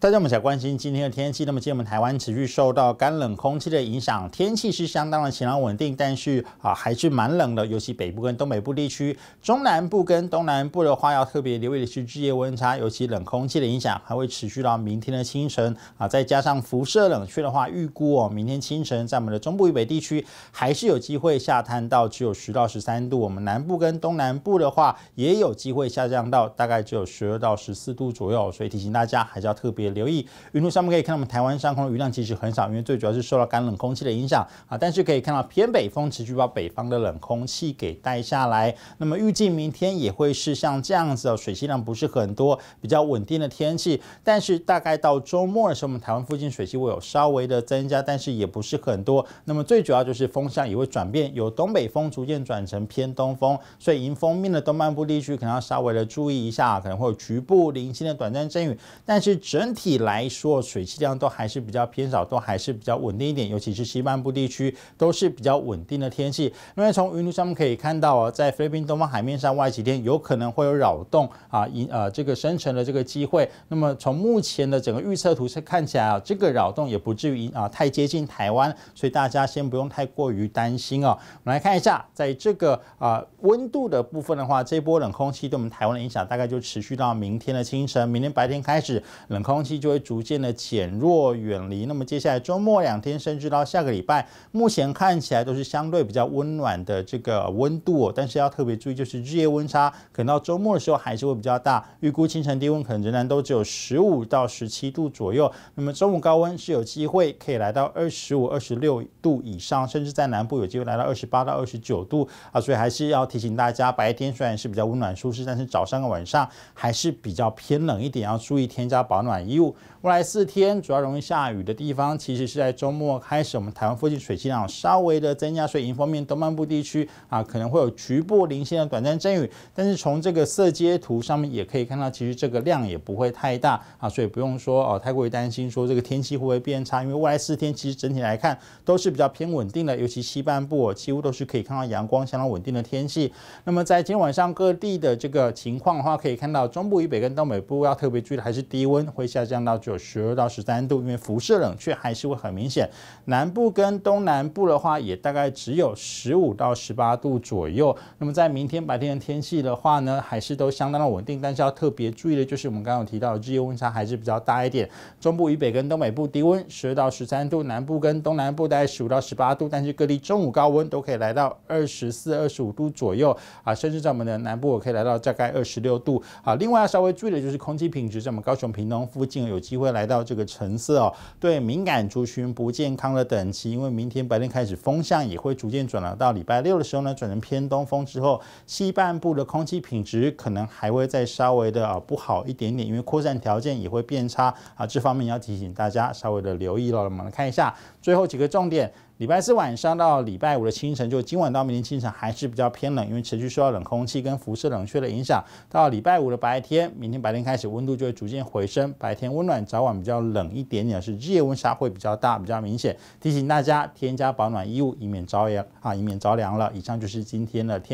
大家我们想关心今天的天气，那么今天我们台湾持续受到干冷空气的影响，天气是相当的晴朗稳定，但是啊还是蛮冷的，尤其北部跟东北部地区，中南部跟东南部的话要特别留意的是日夜温差，尤其冷空气的影响还会持续到明天的清晨啊，再加上辐射冷却的话，预估哦明天清晨在我们的中部以北地区还是有机会下探到只有十到十三度，我们南部跟东南部的话也有机会下降到大概只有十二到十四度左右，所以提醒大家还是要特别。留意云图上面可以看到，我们台湾上空的雨量其实很少，因为最主要是受到干冷空气的影响啊。但是可以看到偏北风持续把北方的冷空气给带下来。那么预计明天也会是像这样子的，水汽量不是很多，比较稳定的天气。但是大概到周末的时候，我们台湾附近水汽会有稍微的增加，但是也不是很多。那么最主要就是风向也会转变，由东北风逐渐转成偏东风，所以迎风面的东半部地区可能要稍微的注意一下，可能会有局部零星的短暂阵雨。但是整体来说，水汽量都还是比较偏少，都还是比较稳定一点。尤其是西半部地区，都是比较稳定的天气。因为从云图上面可以看到哦，在菲律宾东方海面上，外几天有可能会有扰动啊，引呃这个生成的这个机会。那么从目前的整个预测图是看起来啊，这个扰动也不至于啊太接近台湾，所以大家先不用太过于担心哦。我们来看一下，在这个啊温度的部分的话，这波冷空气对我们台湾的影响大概就持续到明天的清晨，明天白天开始冷空气气就会。逐渐的减弱远离，那么接下来周末两天，甚至到下个礼拜，目前看起来都是相对比较温暖的这个温度，但是要特别注意，就是日夜温差可能到周末的时候还是会比较大，预估清晨低温可能仍然都只有十五到十七度左右，那么中午高温是有机会可以来到二十五、二十六度以上，甚至在南部有机会来到二十八到二十九度。啊，所以还是要提醒大家，白天虽然是比较温暖舒适，但是早上和晚上还是比较偏冷一点，要注意添加保暖衣物。未来四天主要容易下雨的地方，其实是在周末开始，我们台湾附近水汽量稍微的增加，所以迎风面东半部地区啊，可能会有局部零星的短暂阵雨。但是从这个色阶图上面也可以看到，其实这个量也不会太大啊，所以不用说哦太过于担心说这个天气会不会变差，因为未来四天其实整体来看都是比较偏稳定的，尤其西半部几乎都是可以看到阳光相当稳定的天气。那么在今天晚上各地的这个情况的话，可以看到中部以北跟东北部要特别注意的还是低温会下降到只有十二到十。三度，因为辐射冷却还是会很明显。南部跟东南部的话，也大概只有十五到十八度左右。那么在明天白天的天气的话呢，还是都相当的稳定。但是要特别注意的就是，我们刚刚有提到的日夜温差还是比较大一点。中部以北跟东北部低温十二到十三度，南部跟东南部大概十五到十八度。但是各地中午高温都可以来到二十四、二十五度左右啊，甚至在我们的南部可以来到大概二十六度啊。另外要稍微注意的就是空气品质，在我们高雄屏东附近有机会来到这个。橙色哦，对敏感族群不健康的等级，因为明天白天开始风向也会逐渐转了，到礼拜六的时候呢，转成偏东风之后，西半部的空气品质可能还会再稍微的啊不好一点点，因为扩散条件也会变差啊，这方面要提醒大家稍微的留意了。我们来看一下最后几个重点。礼拜四晚上到礼拜五的清晨，就今晚到明天清晨还是比较偏冷，因为持续受到冷空气跟辐射冷却的影响。到礼拜五的白天，明天白天开始温度就会逐渐回升，白天温暖，早晚比较冷一点点，是日夜温差会比较大，比较明显。提醒大家添加保暖衣物，以免着凉啊，以免着凉了。以上就是今天的天。